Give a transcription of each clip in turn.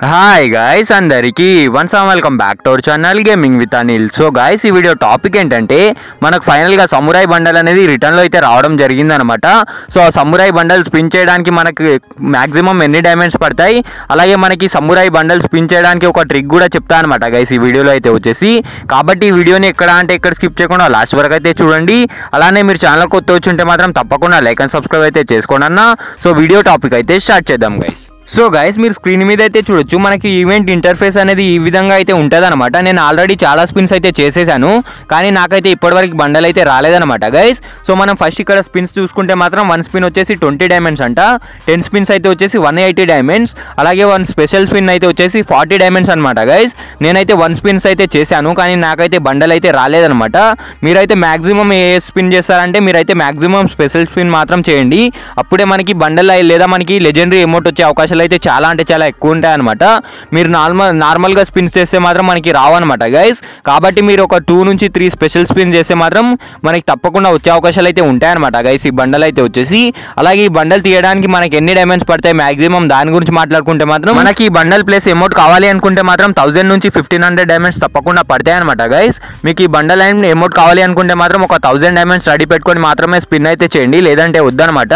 Hi guys అందరికీ once welcome back to our channel gaming with Anil so guys ఈ video topic ఏంటంటే మనకు ఫైనల్గా సమురాయ్ బండల్ అనేది రిటర్న్లో అయితే రావడం జరిగిందనమాట సో ఆ సమురాయ్ బండల్ స్పిన్ చేయడానికి మనకి మ్యాక్సిమం ఎన్ని డైమండ్స్ పడతాయి? అలాగే మనకి సమురాయ్ బండల్ స్పిన్ చేయడానికి ఒక ట్రిక్ కూడా చెప్తా అనమాట గైస్ ఈ వీడియోలో అయితే వచ్చేసి. కాబట్టి ఈ వీడియోని ఎక్కడ అంటే ఎక్కడ స్కిప్ చేయకుండా లాస్ట్ వరకు అయితే చూడండి. అలానే మీరు ఛానల్ కొత్త వచ్చి ఉంటే మాత్రం తప్పకుండా లైక్ అండ్ సబ్స్క్రైబ్ అయితే చేసుకోండి అన్న. సో వీడియో టాపిక్ అయితే స్టార్ట్ చేద్దాం గైస్ సో గైస్ మీరు స్క్రీన్ మీద అయితే చూడొచ్చు మనకి ఈవెంట్ ఇంటర్ఫేస్ అనేది ఈ విధంగా అయితే ఉంటుంది నేను ఆల్రెడీ చాలా స్పిన్స్ అయితే చేసేసాను కానీ నాకైతే ఇప్పటివరకు బండలు అయితే రాలేదన్నమాట గైస్ సో మనం ఫస్ట్ ఇక్కడ స్పిన్స్ చూసుకుంటే మాత్రం వన్ స్పిన్ వచ్చేసి ట్వంటీ డైమండ్స్ అంట టెన్ స్పిన్స్ అయితే వచ్చేసి వన్ ఎయిటీ డైమండ్స్ అలాగే వన్ స్పెషల్ స్పిన్ అయితే వచ్చేసి ఫార్టీ డైమండ్స్ అనమాట గైస్ నేనైతే వన్ స్పిన్స్ అయితే చేశాను కానీ నాకైతే బండల్ అయితే రాలేదనమాట మీరైతే మ్యాక్సిమం ఏ స్పిన్ చేస్తారంటే మీరైతే మ్యాక్సిమం స్పెషల్ స్పిన్ మాత్రం చేయండి. అప్పుడే మనకి బండల్ లేదా మనకి లెజెండరీ ఎమౌంట్ వచ్చే అవకాశం అవకాశాలు అయితే చాలా అంటే చాలా ఎక్కువ ఉంటాయి అనమాట మీరు నార్మల్ నార్మల్గా స్పిన్స్ చేస్తే మాత్రం మనకి రావన్నమాట గైస్ కాబట్టి మీరు ఒక టూ నుంచి త్రీ స్పెషల్ స్పిన్ చేస్తే మాత్రం మనకి తప్పకుండా వచ్చే అవకాశాలు అయితే ఉంటాయన్నమాట గైస్ ఈ బండల్ అయితే వచ్చేసి. అలాగే ఈ బండల్ తీయడానికి మనకి ఎన్ని డైమండ్స్ పడతాయి మాక్సిమం దాని గురించి మాట్లాడుకుంటే మాత్రం మనకి ఈ బండల్ ప్లేస్ అమౌంట్ కావాలి అనుకుంటే మాత్రం థౌసండ్ నుంచి ఫిఫ్టీన్ హండ్రెడ్ డైమండ్స్ తప్పకుండా పడతాయి అనమాట గైస్ మీకు ఈ బండల్ అండ్ అమౌంట్ కావాలి అనుకుంటే మాత్రం ఒక థౌసండ్ డైమండ్స్ రెడీ పెట్టుకొని మాత్రమే స్పిన్ అయితే చేయండి లేదంటే వద్దనమాట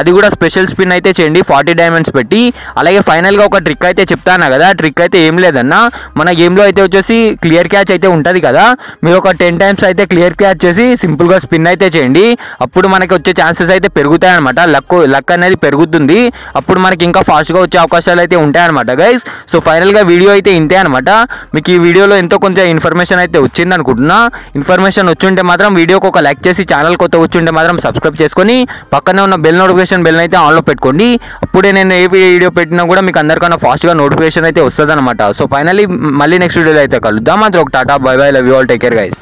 అది కూడా స్పెషల్ స్పిన్ అయితే చేయండి ఫార్టీ డైమండ్స్ పెట్టి. అలాగే ఫైనల్గా ఒక ట్రిక్ అయితే చెప్తాను కదా? ట్రిక్ అయితే ఏం లేదన్నా. మన గేమ్లో అయితే వచ్చేసి క్లియర్ క్యాచ్ అయితే ఉంటుంది కదా? మీరు ఒక టెన్ టైమ్స్ అయితే క్లియర్ క్యాచ్ చేసి సింపుల్గా స్పిన్ అయితే చేయండి. అప్పుడు మనకి వచ్చే ఛాన్సెస్ అయితే పెరుగుతాయి అనమాట లక్ లక్ అనేది పెరుగుతుంది. అప్పుడు మనకి ఇంకా ఫాస్ట్గా వచ్చే అవకాశాలు అయితే ఉంటాయి అనమాట గైస్. సో ఫైనల్గా వీడియో అయితే ఇంతే అనమాట మీకు ఈ వీడియోలో ఎంతో కొంచెం ఇన్ఫర్మేషన్ అయితే వచ్చింది అనుకుంటున్నా. ఇన్ఫర్మేషన్ వచ్చుంటే మాత్రం వీడియోకి ఒక లైక్ చేసి ఛానల్ కొత్త వచ్చుంటే మాత్రం సబ్స్క్రైబ్ చేసుకొని పక్కనే ఉన్న బెల్ నోటిఫికేషన్ బెల్ అయితే ఆన్లో పెట్టుకోండి. అప్పుడే నేను ఏ వీడియో పెట్టినా కూడా మీకు అందరికన్నా ఫాస్ట్గా నోటిఫికేషన్ అయితే వస్తుంది అనమాట సో ఫైనలీ మళ్ళీ నెక్స్ట్ వీడియోలో అయితే కలుద్దాం. మాత్రం ఒక ta-ta bye bye love you all take care guys